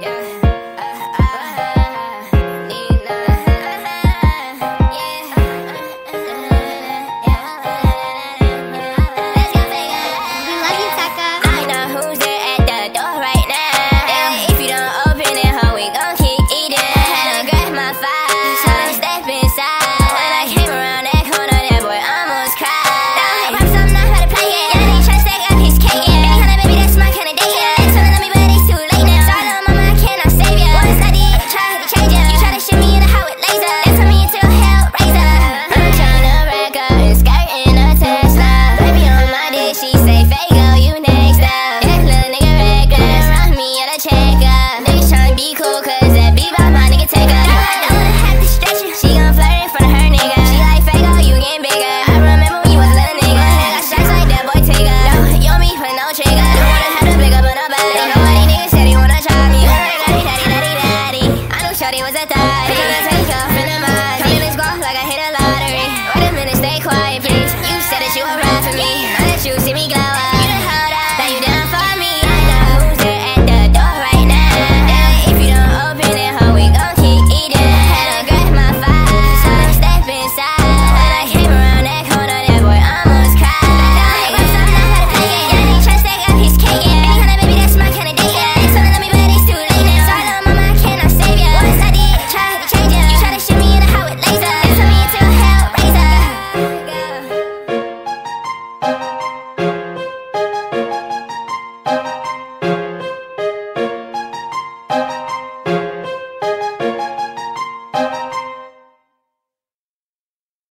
Yeah. 技対。決